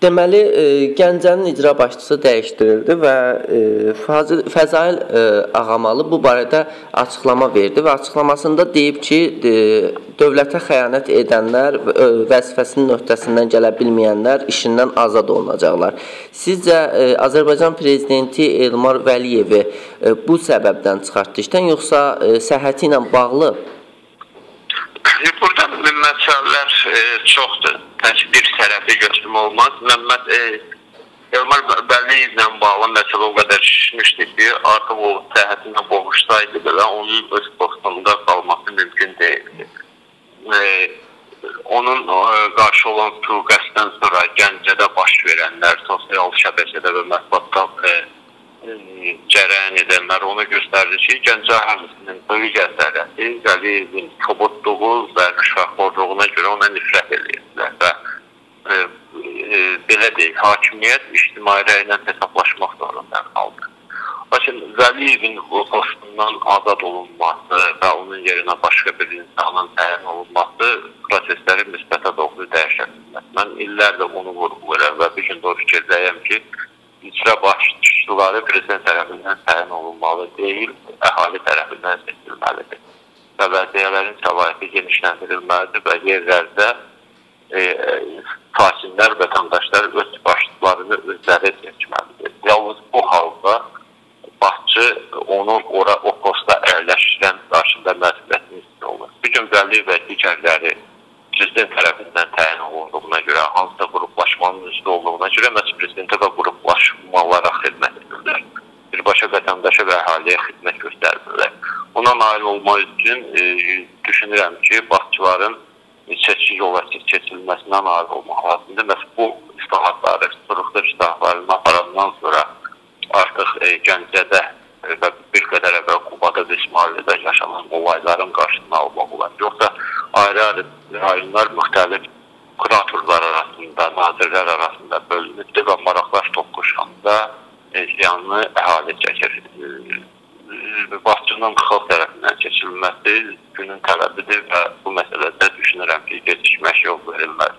Deməli, e, Gəncənin icra başçısı dəyişdirildi və e, Fəzail e, Ağamalı bu barədə açıqlama verdi və açıqlamasında deyib ki, e, dövlətə xəyanət edənlər, e, vəzifəsinin öhdəsindən gələ bilməyənlər işindən azad olunacaqlar. Sizcə e, Azərbaycan prezidenti Elmar Vəliyevi e, bu səbəbdən çıxartdı işdən yoxsa e, səhhəti ilə bağlı? Burada məsələlər e, çoxdur tək bir tərəfi götürmə olmaz. Məmməd e, Elmar Bəliyevlə bağlı məsələ o qədər şişmişdi ki, artıq o səhhətinə qovuşsaydı belə onun öz postunda qalması mümkün deyildi. E, onun e, qarşı olan sui-qəsddən sonra Gəncədə baş verənlər sosial şəbəkədə və mətbuatda e, e, cərəyan edənlər onu göstərdi ki, Gəncə əhalисinin böyük əsərəti Qəliyevin kobudluğu və rüşvətxorluğuna görə ona nifrət edirdilər e, e, belə deyək, hakimiyyət ictimai rəylə hesablaşmaq zorunda qaldı. Lakin Vəliyevin postundan azad olunması və onun yerinə başqa bir insanın təyin olunması prosesləri müsbətə doğru dəyişə bilər. Mən illərlə onu vurğulayıram və bir gün də fikirdəyəm ki, icra başçıları prezident tərəfindən təyin olunmalı deyil, əhali tərəfindən seçilməlidir. Və vəziyyələrin səlahiyyəti genişləndirilməlidir və yerlərdə e, sakinlər, vətəndaşlar öz başçılarını özləri seçməlidir. Yalnız bu halda başçı onun ora o posta əyləşdirən qarşında məsuliyyətini istiyor olur. Bu gün Vəli və digərləri prezident tərəfindən təyin olunduğuna görə, hansısa qruplaşmanın üzvü olduğuna görə məhz prezidentə və qruplaşmalara xidmət edirlər. Birbaşa vətəndaşa və əhaliyə xidmət göstərirlər. Ona nail olmaq üçün e, düşünürəm ki, başçıların seçki yola keçirilməsindən nail olmaq lazımdır. Məhz bu islahatları, sırıqlı islahatlarını aparandan sonra artıq e, Gəncədə e, və bir qədər əvvəl Qubada və İsmaildə yaşanan olayların qarşısını almaq olar. Yoxsa ayrı-ayrı rayonlar müxtəlif kuratorlar arasında, nazirlər arasında bölünübdür və maraqlar toqquşanda e, ziyanlı əhali çəkir. E, başçının xalq tərəfindən keçirilməsi günün tələbidir və bu məsələdə düşünürəm ki, gecikmək yol verilməz.